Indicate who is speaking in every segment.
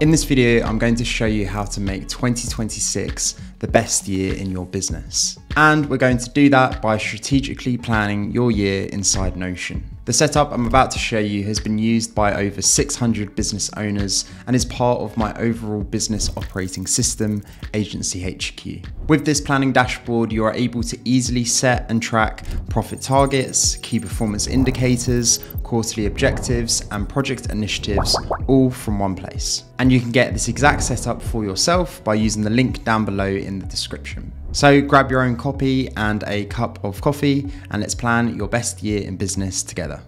Speaker 1: In this video, I'm going to show you how to make 2026 the best year in your business. And we're going to do that by strategically planning your year inside Notion. The setup I'm about to show you has been used by over 600 business owners and is part of my overall business operating system, Agency HQ. With this planning dashboard, you are able to easily set and track profit targets, key performance indicators, quarterly objectives, and project initiatives all from one place. And you can get this exact setup for yourself by using the link down below in the description. So grab your own copy and a cup of coffee, and let's plan your best year in business together.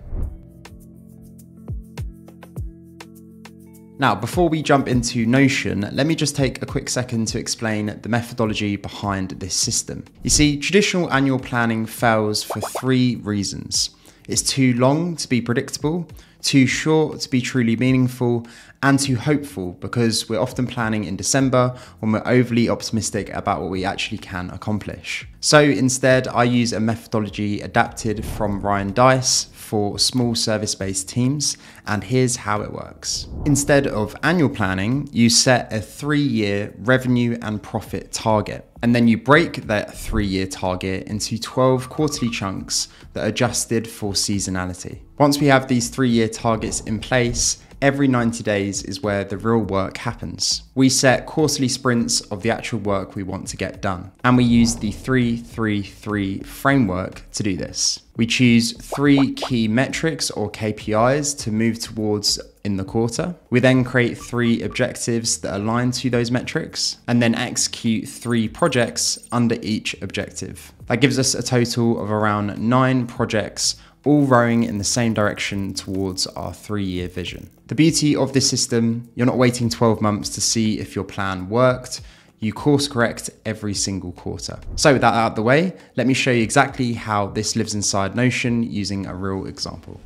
Speaker 1: Now, before we jump into Notion, let me just take a quick second to explain the methodology behind this system. You see, traditional annual planning fails for three reasons. It's too long to be predictable, too short to be truly meaningful, and too hopeful because we're often planning in December when we're overly optimistic about what we actually can accomplish. So instead, I use a methodology adapted from Ryan Deiss for small service based teams, and here's how it works. Instead of annual planning, you set a three year revenue and profit target. And then you break that three year target into 12 quarterly chunks that are adjusted for seasonality. Once we have these three year targets in place, every 90 days is where the real work happens. We set quarterly sprints of the actual work we want to get done, and we use the 333 framework to do this. We choose three key metrics or KPIs to move towards in the quarter. We then create three objectives that align to those metrics and then execute three projects under each objective. That gives us a total of around nine projects all rowing in the same direction towards our three year vision. The beauty of this system, you're not waiting 12 months to see if your plan worked. You course correct every single quarter. So with that out of the way, let me show you exactly how this lives inside Notion using a real example.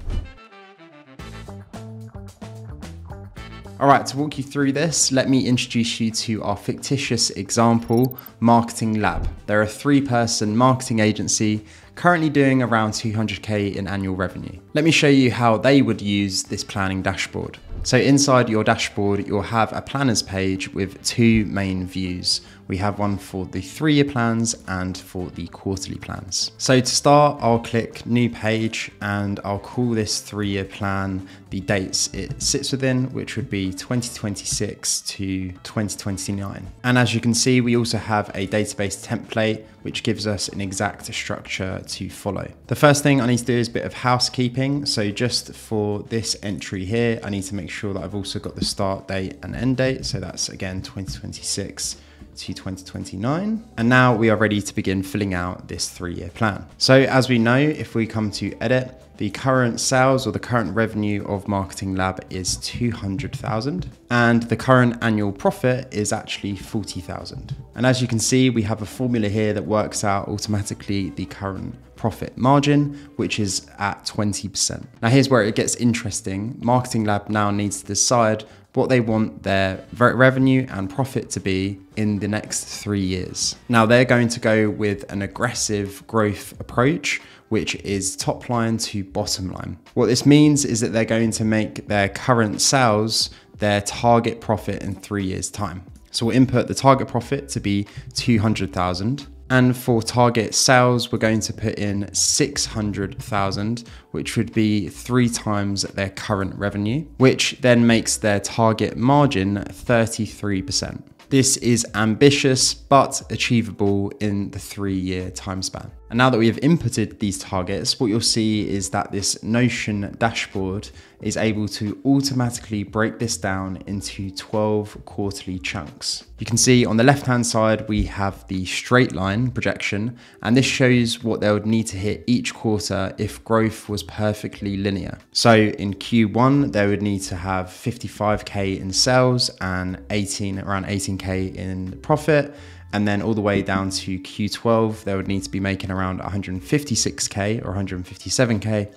Speaker 1: All right, to walk you through this, let me introduce you to our fictitious example, Marketing Lab. They're a three person marketing agency currently doing around 200K in annual revenue. Let me show you how they would use this planning dashboard. So inside your dashboard, you'll have a planners page with two main views. We have one for the three year plans and for the quarterly plans. So to start, I'll click new page and I'll call this three year plan the dates it sits within, which would be 2026 to 2029. And as you can see, we also have a database template, which gives us an exact structure to follow. The first thing I need to do is a bit of housekeeping. So just for this entry here, I need to make sure that I've also got the start date and end date. So that's again 2026 to 2029. And now we are ready to begin filling out this three year plan. So as we know, if we come to edit, the current sales or the current revenue of Marketing Lab is 200,000 and the current annual profit is actually 40,000. And as you can see, we have a formula here that works out automatically the current profit margin, which is at 20%. Now here's where it gets interesting. Marketing Lab now needs to decide what they want their revenue and profit to be in the next three years. Now they're going to go with an aggressive growth approach, which is top line to bottom line. What this means is that they're going to make their current sales their target profit in three years time. So we'll input the target profit to be 200,000 and for target sales, we're going to put in 600,000, which would be three times their current revenue, which then makes their target margin 33%. This is ambitious but achievable in the three year time span. And now that we have inputted these targets, what you'll see is that this Notion dashboard is able to automatically break this down into 12 quarterly chunks. You can see on the left hand side, we have the straight line projection, and this shows what they would need to hit each quarter if growth was perfectly linear. So in Q1, they would need to have 55K in sales and 18, around 18K in profit and then all the way down to Q12, they would need to be making around 156K or 157K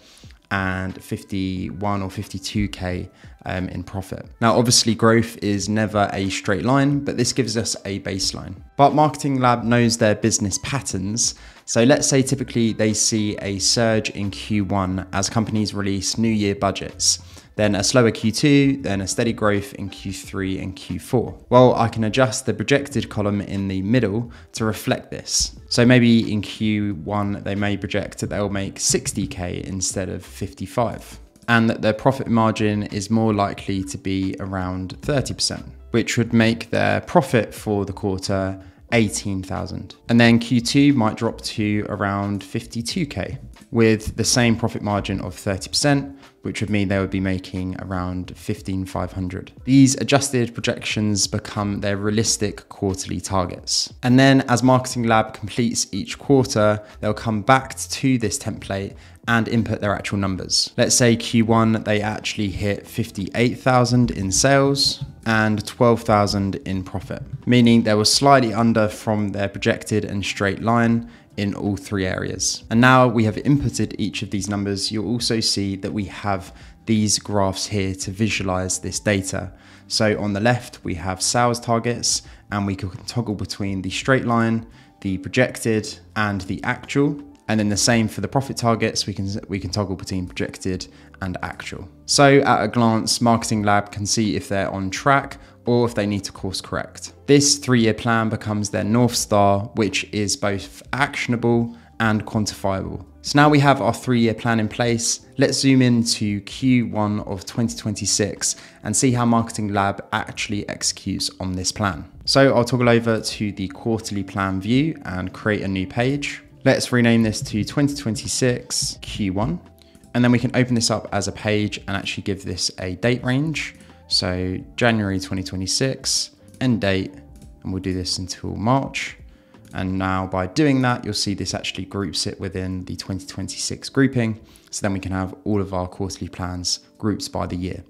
Speaker 1: and 51 or 52K um, in profit. Now, obviously, growth is never a straight line, but this gives us a baseline. But Marketing Lab knows their business patterns. So let's say typically they see a surge in Q1 as companies release new year budgets. Then a slower Q2, then a steady growth in Q3 and Q4. Well, I can adjust the projected column in the middle to reflect this. So maybe in Q1, they may project that they'll make 60K instead of 55 and that their profit margin is more likely to be around 30%, which would make their profit for the quarter 18,000. And then Q2 might drop to around 52k with the same profit margin of 30%, which would mean they would be making around 15,500. These adjusted projections become their realistic quarterly targets. And then as Marketing Lab completes each quarter, they'll come back to this template and input their actual numbers. Let's say Q1, they actually hit 58,000 in sales and 12,000 in profit, meaning they were slightly under from their projected and straight line in all three areas. And now we have inputted each of these numbers, you'll also see that we have these graphs here to visualize this data. So on the left, we have sales targets and we can toggle between the straight line, the projected and the actual. And then the same for the profit targets, we can, we can toggle between projected and actual. So at a glance, Marketing Lab can see if they're on track or if they need to course correct. This three-year plan becomes their North Star, which is both actionable and quantifiable. So now we have our three-year plan in place. Let's zoom into Q1 of 2026 and see how Marketing Lab actually executes on this plan. So I'll toggle over to the quarterly plan view and create a new page. Let's rename this to 2026 Q1. And then we can open this up as a page and actually give this a date range. So January 2026, end date, and we'll do this until March. And now by doing that, you'll see this actually groups it within the 2026 grouping. So then we can have all of our quarterly plans groups by the year.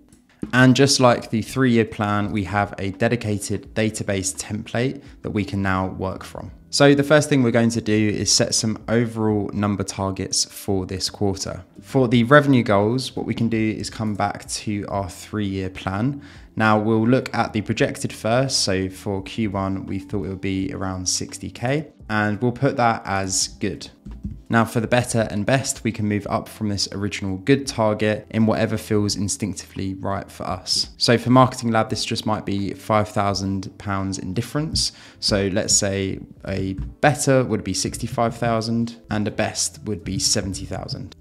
Speaker 1: And just like the three-year plan, we have a dedicated database template that we can now work from. So the first thing we're going to do is set some overall number targets for this quarter. For the revenue goals, what we can do is come back to our three-year plan. Now we'll look at the projected first. So for Q1, we thought it would be around 60K and we'll put that as good. Now for the better and best, we can move up from this original good target in whatever feels instinctively right for us. So for Marketing Lab, this just might be £5,000 in difference. So let's say a better would be 65,000 and a best would be 70,000.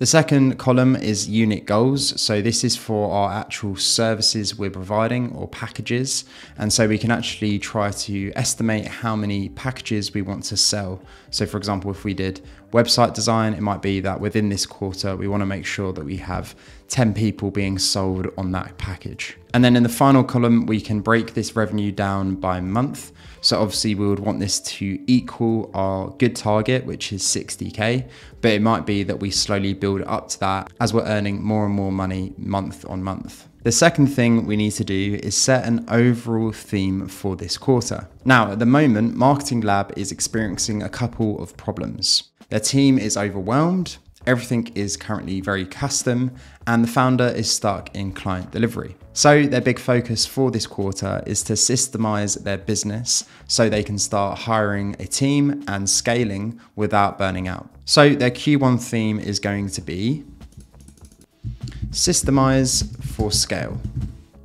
Speaker 1: The second column is unit goals. So this is for our actual services we're providing or packages. And so we can actually try to estimate how many packages we want to sell. So for example, if we did website design, it might be that within this quarter, we want to make sure that we have 10 people being sold on that package. And then in the final column, we can break this revenue down by month. So obviously we would want this to equal our good target, which is 60K, but it might be that we slowly build up to that as we're earning more and more money month on month. The second thing we need to do is set an overall theme for this quarter. Now, at the moment, Marketing Lab is experiencing a couple of problems. Their team is overwhelmed, Everything is currently very custom and the founder is stuck in client delivery. So their big focus for this quarter is to systemize their business so they can start hiring a team and scaling without burning out. So their Q1 theme is going to be systemize for scale.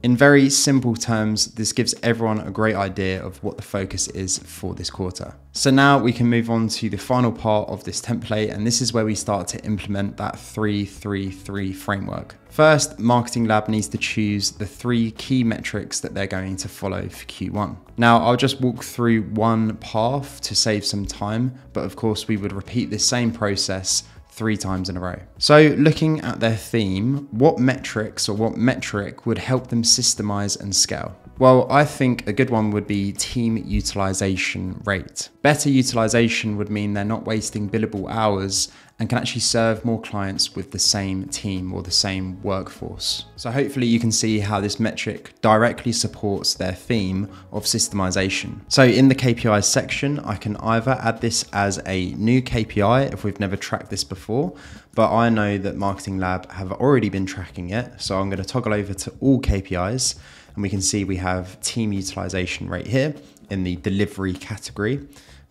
Speaker 1: In very simple terms, this gives everyone a great idea of what the focus is for this quarter. So now we can move on to the final part of this template, and this is where we start to implement that 333 framework. First, Marketing Lab needs to choose the three key metrics that they're going to follow for Q1. Now, I'll just walk through one path to save some time, but of course we would repeat this same process three times in a row. So looking at their theme, what metrics or what metric would help them systemize and scale? Well, I think a good one would be team utilization rate. Better utilization would mean they're not wasting billable hours and can actually serve more clients with the same team or the same workforce. So hopefully you can see how this metric directly supports their theme of systemization. So in the KPIs section, I can either add this as a new KPI if we've never tracked this before, but I know that Marketing Lab have already been tracking it. So I'm gonna toggle over to all KPIs and we can see we have team utilization rate here in the delivery category.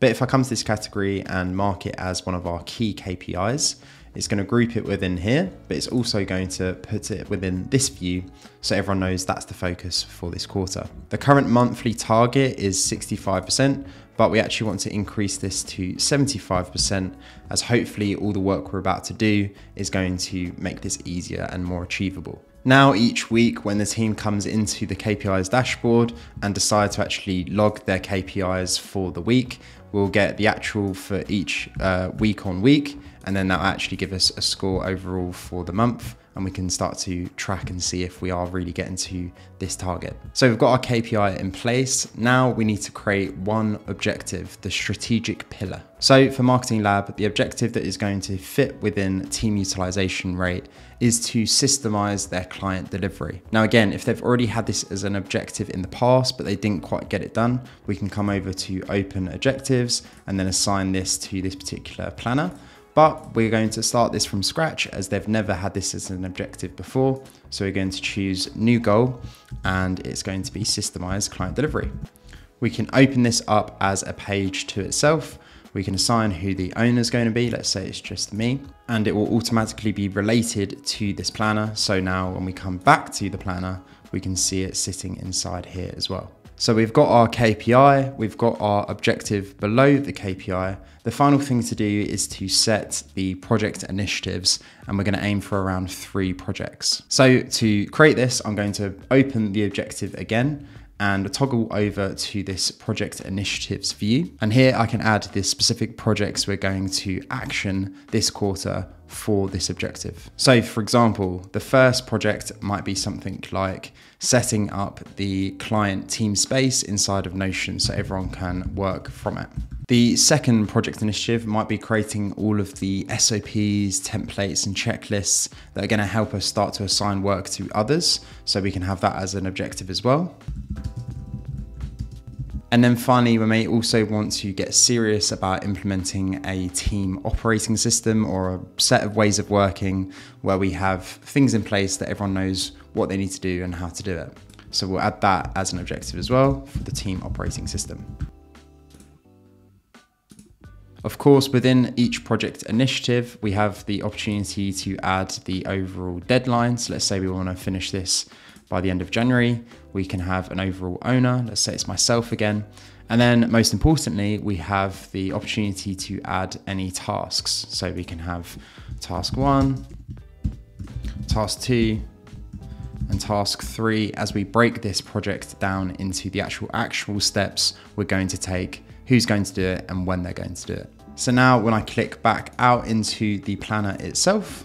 Speaker 1: But if I come to this category and mark it as one of our key KPIs, it's going to group it within here, but it's also going to put it within this view so everyone knows that's the focus for this quarter. The current monthly target is 65%, but we actually want to increase this to 75% as hopefully all the work we're about to do is going to make this easier and more achievable. Now, each week, when the team comes into the KPIs dashboard and decide to actually log their KPIs for the week, we'll get the actual for each uh, week on week, and then that'll actually give us a score overall for the month and we can start to track and see if we are really getting to this target. So we've got our KPI in place. Now we need to create one objective, the strategic pillar. So for Marketing Lab, the objective that is going to fit within team utilization rate is to systemize their client delivery. Now, again, if they've already had this as an objective in the past, but they didn't quite get it done, we can come over to open objectives and then assign this to this particular planner. But we're going to start this from scratch as they've never had this as an objective before. So we're going to choose new goal and it's going to be systemized client delivery. We can open this up as a page to itself. We can assign who the owner is going to be. Let's say it's just me and it will automatically be related to this planner. So now when we come back to the planner, we can see it sitting inside here as well. So we've got our KPI, we've got our objective below the KPI. The final thing to do is to set the project initiatives and we're gonna aim for around three projects. So to create this, I'm going to open the objective again and toggle over to this project initiatives view. And here I can add the specific projects we're going to action this quarter for this objective. So for example, the first project might be something like setting up the client team space inside of Notion so everyone can work from it. The second project initiative might be creating all of the SOPs, templates, and checklists that are going to help us start to assign work to others so we can have that as an objective as well. And then finally, we may also want to get serious about implementing a team operating system or a set of ways of working where we have things in place that everyone knows what they need to do and how to do it. So we'll add that as an objective as well for the team operating system. Of course, within each project initiative, we have the opportunity to add the overall deadline. So let's say we want to finish this by the end of January. We can have an overall owner, let's say it's myself again. And then most importantly, we have the opportunity to add any tasks. So we can have task one, task two, and task three as we break this project down into the actual actual steps we're going to take, who's going to do it and when they're going to do it. So now when I click back out into the planner itself,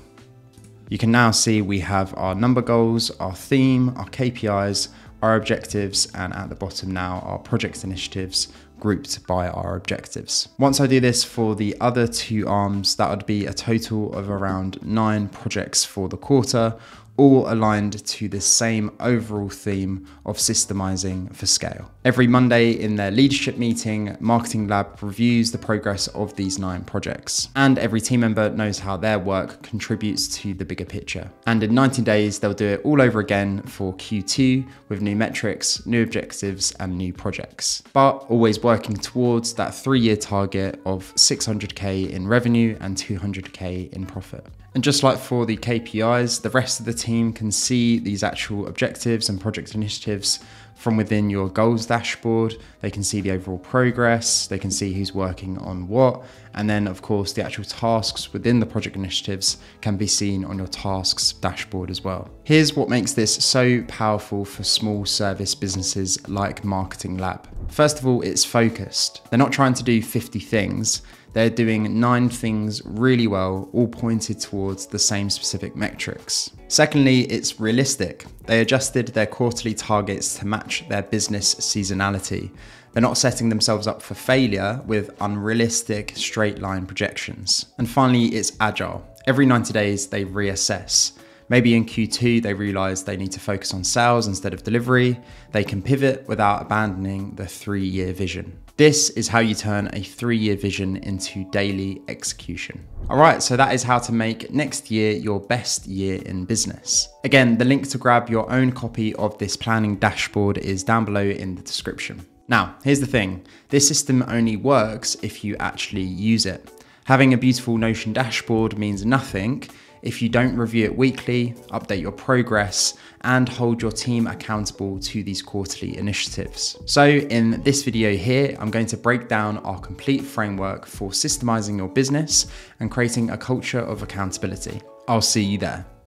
Speaker 1: you can now see we have our number goals, our theme, our KPIs, our objectives, and at the bottom now, our project initiatives grouped by our objectives. Once I do this for the other two arms, that would be a total of around nine projects for the quarter, all aligned to the same overall theme of systemizing for scale. Every Monday in their leadership meeting, Marketing Lab reviews the progress of these nine projects, and every team member knows how their work contributes to the bigger picture. And in 90 days, they'll do it all over again for Q2 with new metrics, new objectives, and new projects, but always working towards that three year target of 600K in revenue and 200K in profit. And just like for the KPIs, the rest of the team can see these actual objectives and project initiatives from within your goals dashboard. They can see the overall progress, they can see who's working on what, and then of course the actual tasks within the project initiatives can be seen on your tasks dashboard as well. Here's what makes this so powerful for small service businesses like Marketing Lab. First of all, it's focused. They're not trying to do 50 things. They're doing nine things really well, all pointed towards the same specific metrics. Secondly, it's realistic. They adjusted their quarterly targets to match their business seasonality. They're not setting themselves up for failure with unrealistic straight line projections. And finally, it's agile. Every 90 days, they reassess. Maybe in Q2, they realize they need to focus on sales instead of delivery. They can pivot without abandoning the three year vision. This is how you turn a three year vision into daily execution. All right, so that is how to make next year your best year in business. Again, the link to grab your own copy of this planning dashboard is down below in the description. Now, here's the thing this system only works if you actually use it. Having a beautiful Notion dashboard means nothing if you don't review it weekly, update your progress, and hold your team accountable to these quarterly initiatives. So in this video here, I'm going to break down our complete framework for systemizing your business and creating a culture of accountability. I'll see you there.